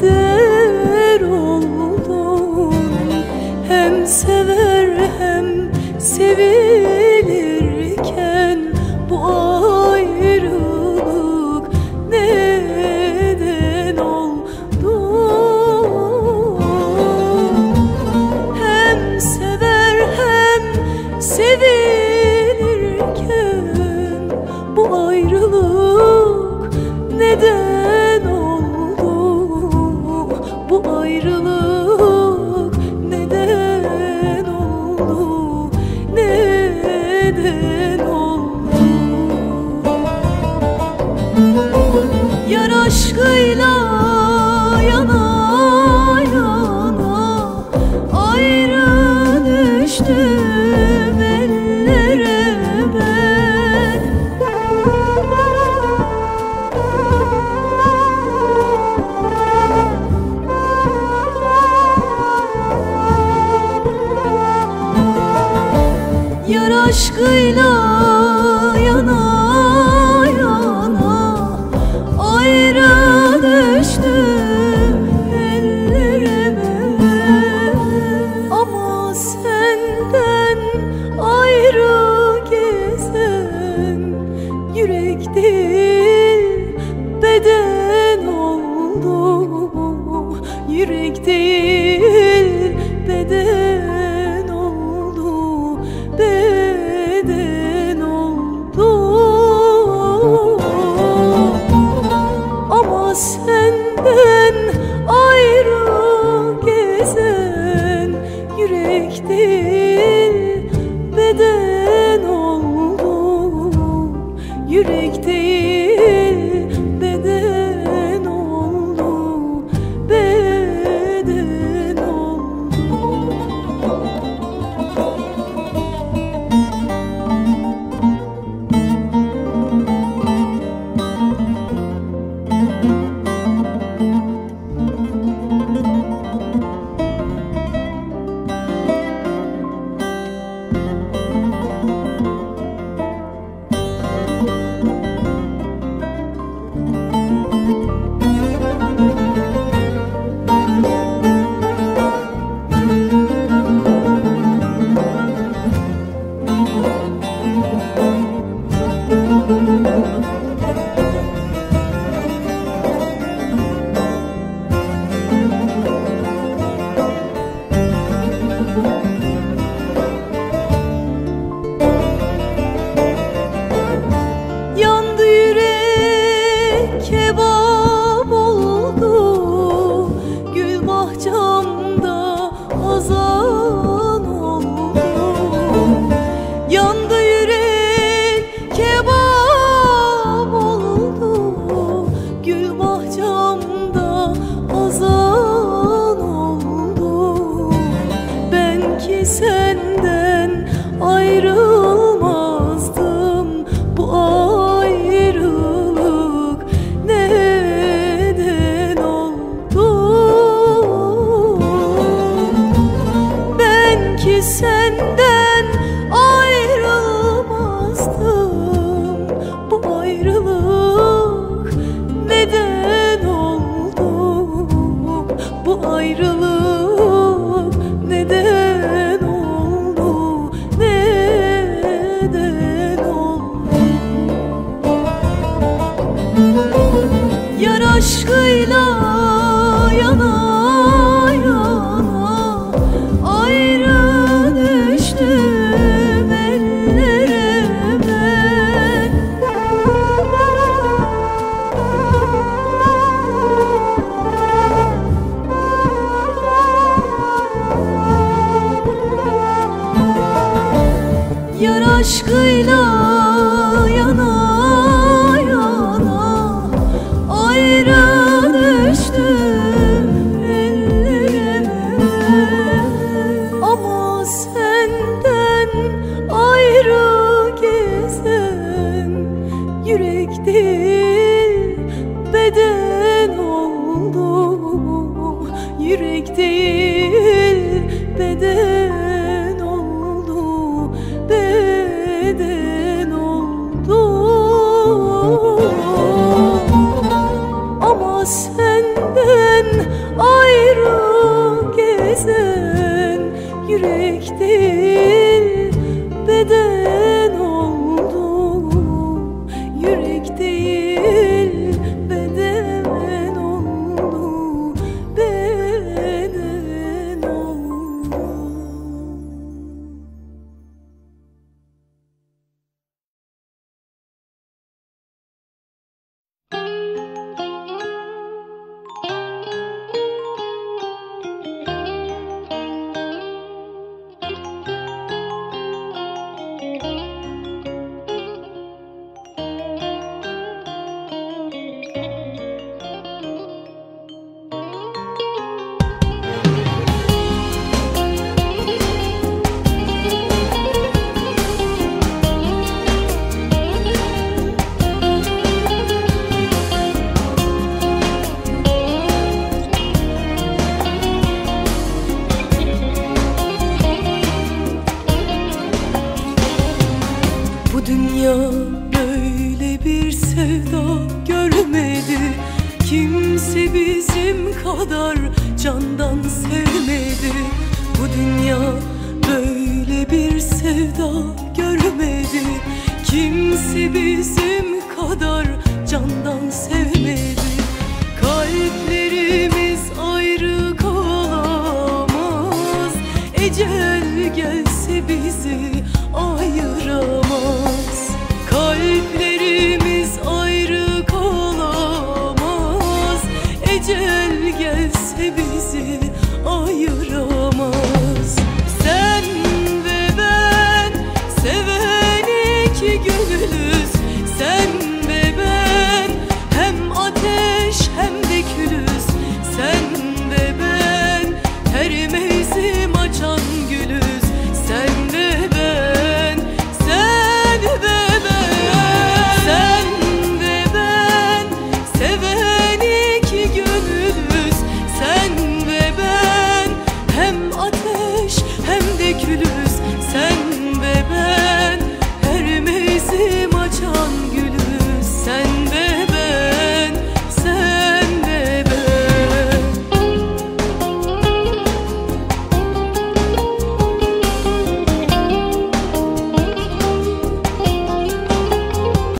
gider oldum. Hem sever hem sevilirken bu ayrılık neden oldu? Hem sever hem sevilirken bu ayrılık neden aşkıyla 생각해봐 said Yar aşkıyla yürek değil beden oldum. Yürek değil dünya böyle bir sevda görmedi Kimse bizim kadar candan sevmedi. Kalplerimiz ayrı kalamaz. Ecel gelse bizi 终于